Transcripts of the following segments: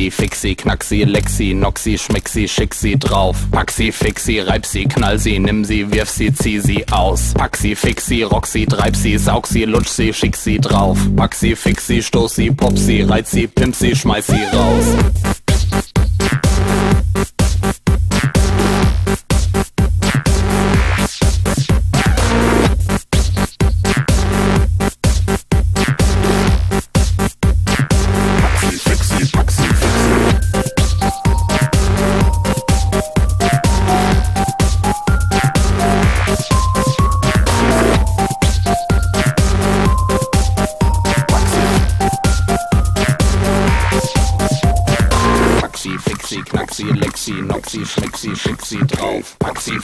Paxi, Fixi, Knaxi, Lexi, Noxi, Schmexi, schick sie drauf. Paxi, Fixi, reib sie, knall sie, nimm sie, wirf sie, zieh sie aus. Paxi, Fixi, rock sie, treib sie, saug sie, lutsch sie, schick sie drauf. Paxi, Fixi, stoß sie, pop sie, reiz raus. Lexi, Noxi, Schmexi, schick sie drauf. Paxi,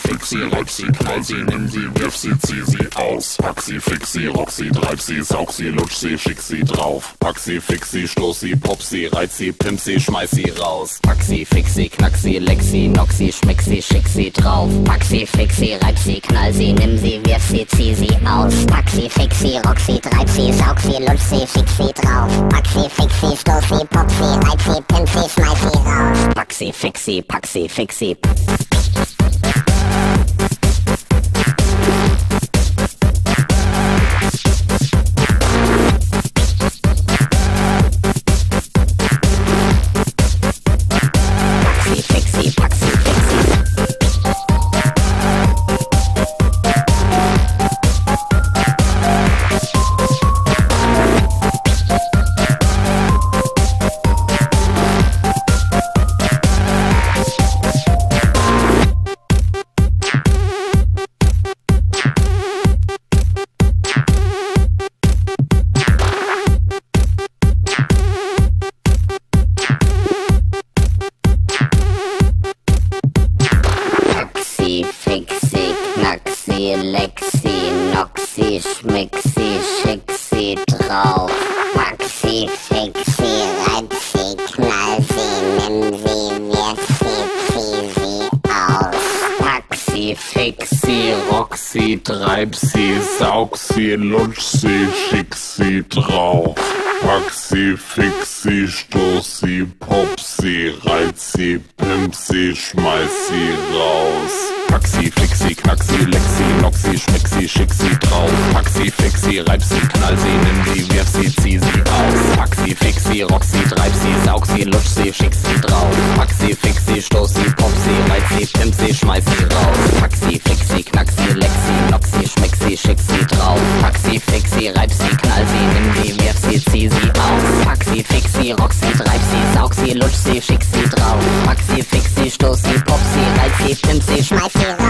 sie, knall sie, nimm sie, wirf sie, zieh sie aus. Paxi, Fixi, sie, treib sie, saug sie, lutsch sie, schick sie drauf. Paxi, Fixi, stoß sie, pop sie, reiz sie, pimp sie, schmeiß sie raus. Paxi, Fixi, Knaxi, Lexi, Noxi, Schmixi, schick sie drauf. Paxi, Fixi, reib sie, knall sie, nimm sie, wirf sie, zieh sie aus. Paxi, Fixi, sie, treib sie, saug sie, lutsch sie, schick sie drauf. Paxi, Fixi, stoß sie, pop sie, reiz sie, pimp sie, schmeiß sie raus. Paxi, Fixi, Paxi, Fixi. Paxi, Fixi, Paxi, Lexi, Noxi, Schmixi, schick sie drauf. Paxi, Fixi, reib sie, knall sie, nimm sie, wirf sie, zieh sie aus. Paxi, Fixi, rock sie, treib sie, saug sie, lutsch sie, schick sie drauf. Paxi, Fixi, stoß sie, pop sie, reiz sie, pimp sie, schmeiß sie raus. Paxi, Fixi, Knaxi, Lexi, Noxi, Schmixi, schick sie drauf. Paxi, Fixi, reib sie, knall sie, nimm sie, wirf sie, zieh sie aus. Paxi, Fixi, rock sie, treib sie, saug sie, lutsch sie, schick sie drauf. Paxi, Fixi, stoß sie, pop sie, reiz sie, pimp sie, schmeiß sie raus. Paxi, Fixi, Knaxi, Lexi, Noxi, Schmixi, schick sie drauf. Paxi, Fixi, reib sie, knall sie, nimm sie, wirf sie, zieh sie aus. Paxi, Fixi, rock sie, sie, sie, lutsch sie, schick sie drauf. Paxi, Fixi, stoß sie, pop sie, reiz